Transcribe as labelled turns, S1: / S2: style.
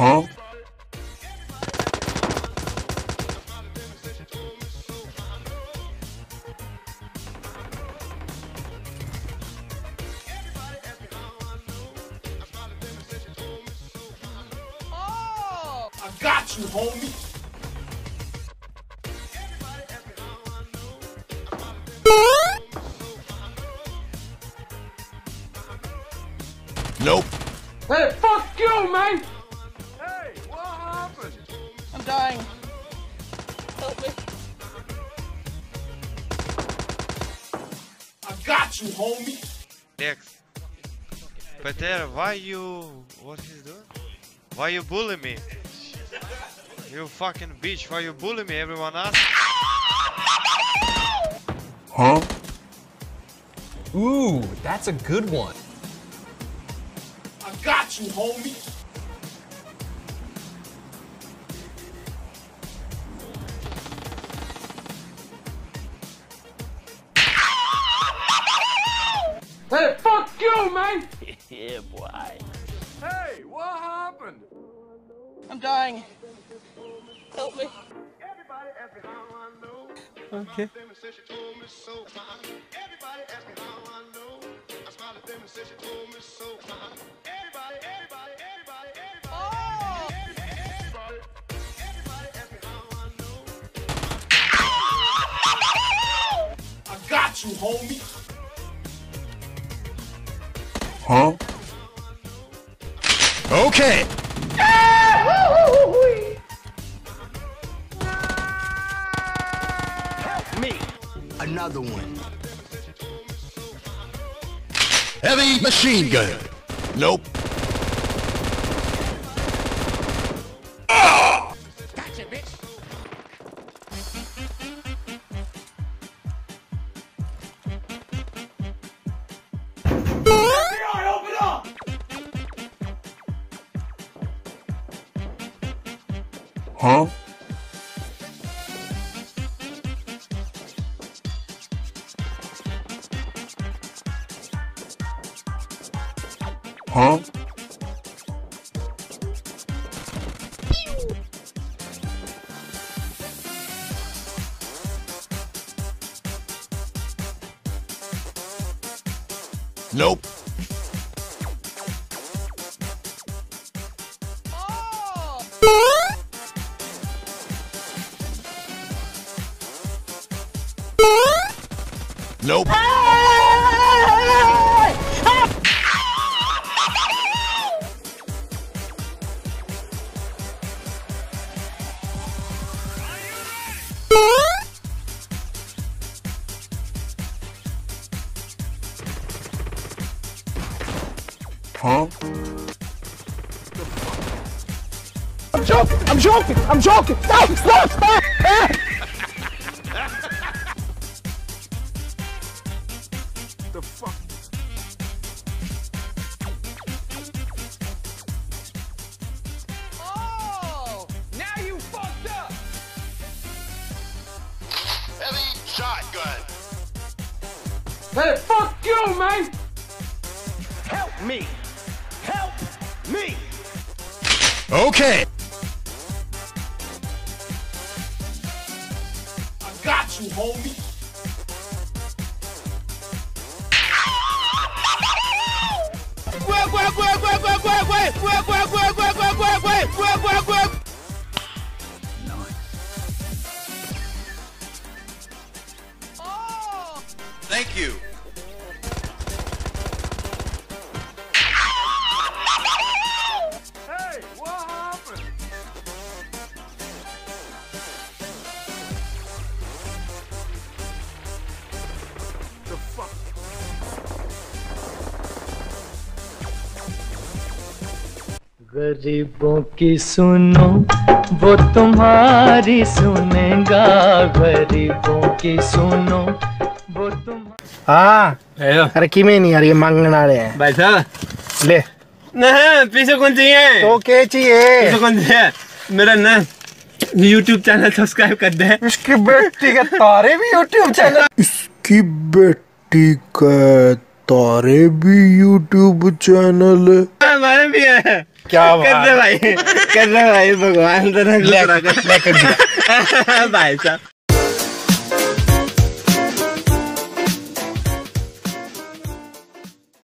S1: I you, homie.
S2: Nope.
S1: Hey, fuck you, man.
S3: I'm dying. Help me.
S1: I got you, homie.
S4: Next. Peter, why you... What he's doing? Why you bully me? You fucking bitch, why you bully me? Everyone else?
S2: Huh?
S5: Ooh, that's a good one.
S1: I got you, homie. Hey, fuck you, man.
S3: Yeah, boy.
S1: Hey, what happened?
S3: I'm dying. Help me.
S5: Okay.
S1: I got you, homie.
S2: Huh? Okay.
S6: Another one.
S2: Heavy machine gun. Nope.
S1: FBI, open up.
S2: Huh? Huh? Nope. Nope. Ah! Huh?
S6: I'm joking. I'm joking. I'm joking. Stop. Stop. Stop. The fuck?
S3: Oh! Now you fucked up!
S2: Heavy shotgun.
S1: Hey, fuck you, man.
S6: Help me. Help me.
S2: Okay.
S1: I got you, homie.
S3: Oh!
S7: गरीबों की सुनो वो तुम्हारी सुनेगा गरीबों की सुनो वो तुम हाँ।
S6: Ah,
S5: Ayo,
S6: ada Kimi nih hari mangan ada.
S5: baca.
S6: Le,
S8: नहीं पीछे कौन चाहिए
S6: तो के चाहिए?
S8: पीछे कौन चाहिए मेरा ना यूट्यूब चैनल सब्सक्राइब कर दे।
S6: इसकी बेटी के तारे भी यूट्यूब चैनल इसकी बेटी का तारे भी यूट्यूब चैनल
S8: हमारे भी है।
S6: क्या
S8: कर भाई कर भाई भगवान तेरा भाई साहब।